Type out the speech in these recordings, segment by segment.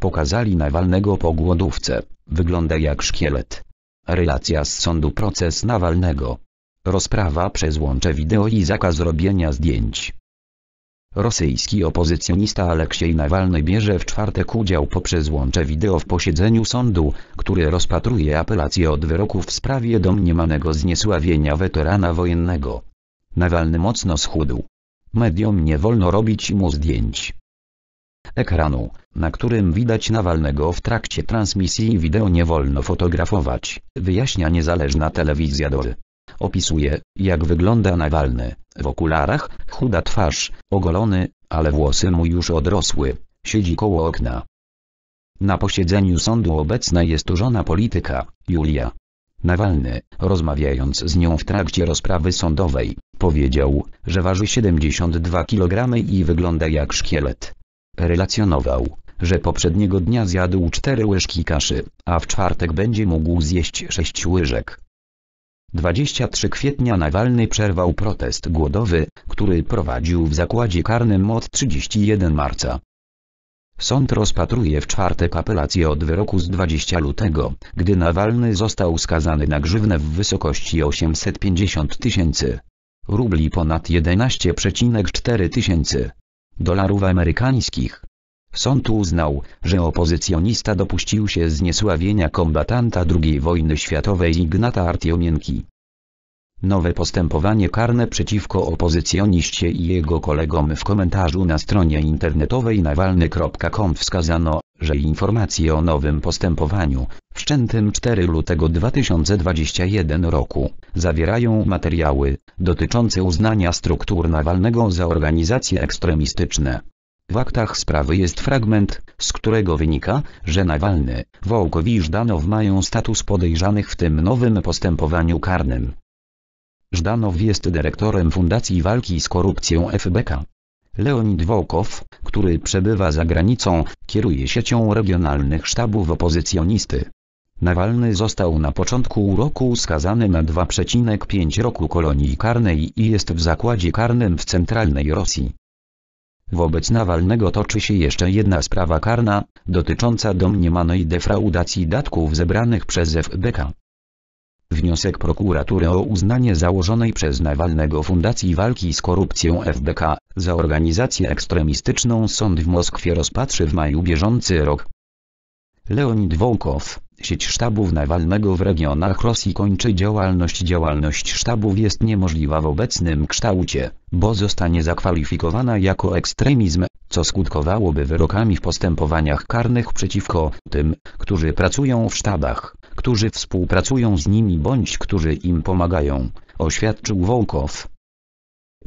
Pokazali Nawalnego po głodówce. Wygląda jak szkielet. Relacja z sądu proces Nawalnego. Rozprawa przez łącze wideo i zakaz robienia zdjęć. Rosyjski opozycjonista Aleksiej Nawalny bierze w czwartek udział poprzez łącze wideo w posiedzeniu sądu, który rozpatruje apelację od wyroku w sprawie domniemanego zniesławienia weterana wojennego. Nawalny mocno schudł. Mediom nie wolno robić mu zdjęć. Ekranu, na którym widać Nawalnego w trakcie transmisji wideo nie wolno fotografować, wyjaśnia niezależna telewizja DOR. Opisuje, jak wygląda Nawalny, w okularach, chuda twarz, ogolony, ale włosy mu już odrosły, siedzi koło okna. Na posiedzeniu sądu obecna jest żona polityka, Julia. Nawalny, rozmawiając z nią w trakcie rozprawy sądowej, powiedział, że waży 72 kg i wygląda jak szkielet. Relacjonował, że poprzedniego dnia zjadł 4 łyżki kaszy, a w czwartek będzie mógł zjeść 6 łyżek. 23 kwietnia Nawalny przerwał protest głodowy, który prowadził w zakładzie karnym od 31 marca. Sąd rozpatruje w czwartek apelację od wyroku z 20 lutego, gdy Nawalny został skazany na grzywnę w wysokości 850 tysięcy rubli ponad 11,4 tysięcy dolarów amerykańskich. Sąd uznał, że opozycjonista dopuścił się zniesławienia kombatanta II wojny światowej Ignata Artiomienki. Nowe postępowanie karne przeciwko opozycjoniście i jego kolegom w komentarzu na stronie internetowej nawalny.com wskazano, że informacje o nowym postępowaniu, wszczętym 4 lutego 2021 roku, zawierają materiały dotyczące uznania struktur Nawalnego za organizacje ekstremistyczne. W aktach sprawy jest fragment, z którego wynika, że Nawalny, Wołkow i Żdanow mają status podejrzanych w tym nowym postępowaniu karnym. Żdanow jest dyrektorem Fundacji Walki z Korupcją FBK. Leonid Wołkow, który przebywa za granicą, kieruje siecią regionalnych sztabów opozycjonisty. Nawalny został na początku roku skazany na 2,5 roku kolonii karnej i jest w zakładzie karnym w centralnej Rosji. Wobec Nawalnego toczy się jeszcze jedna sprawa karna, dotycząca domniemanej defraudacji datków zebranych przez FBK. Wniosek prokuratury o uznanie założonej przez Nawalnego Fundacji Walki z Korupcją FBK za organizację ekstremistyczną sąd w Moskwie rozpatrzy w maju bieżący rok. Leonid Wołkow, sieć sztabów Nawalnego w regionach Rosji kończy działalność. Działalność sztabów jest niemożliwa w obecnym kształcie, bo zostanie zakwalifikowana jako ekstremizm, co skutkowałoby wyrokami w postępowaniach karnych przeciwko tym, którzy pracują w sztabach, którzy współpracują z nimi bądź którzy im pomagają, oświadczył Wołkow.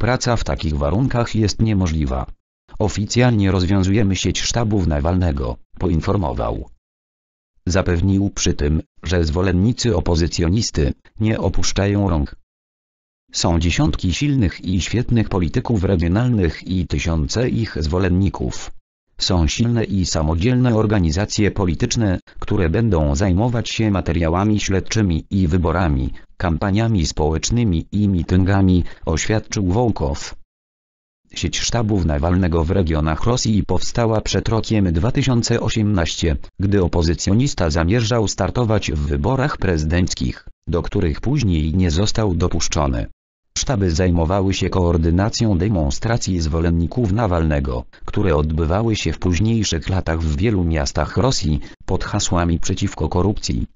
Praca w takich warunkach jest niemożliwa. Oficjalnie rozwiązujemy sieć sztabów Nawalnego, poinformował. Zapewnił przy tym, że zwolennicy opozycjonisty nie opuszczają rąk. Są dziesiątki silnych i świetnych polityków regionalnych i tysiące ich zwolenników. Są silne i samodzielne organizacje polityczne, które będą zajmować się materiałami śledczymi i wyborami, kampaniami społecznymi i mityngami, oświadczył Wołkow. Sieć sztabów Nawalnego w regionach Rosji powstała przed rokiem 2018, gdy opozycjonista zamierzał startować w wyborach prezydenckich, do których później nie został dopuszczony. Sztaby zajmowały się koordynacją demonstracji zwolenników Nawalnego, które odbywały się w późniejszych latach w wielu miastach Rosji, pod hasłami przeciwko korupcji.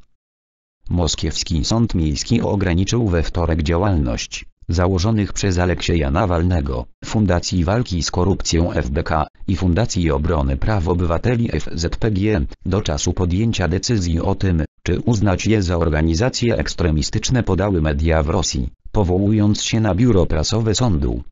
Moskiewski Sąd Miejski ograniczył we wtorek działalność założonych przez Aleksieja Nawalnego, Fundacji Walki z Korupcją FBK i Fundacji Obrony Praw Obywateli FZPG, do czasu podjęcia decyzji o tym, czy uznać je za organizacje ekstremistyczne podały media w Rosji, powołując się na biuro prasowe sądu.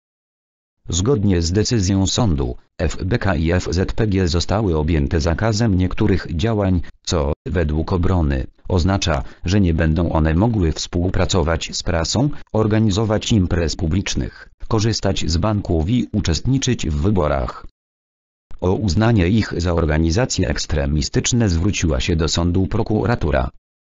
Zgodnie z decyzją sądu, FBK i FZPG zostały objęte zakazem niektórych działań, co, według obrony, oznacza, że nie będą one mogły współpracować z prasą, organizować imprez publicznych, korzystać z banków i uczestniczyć w wyborach. O uznanie ich za organizacje ekstremistyczne zwróciła się do sądu prokuratura.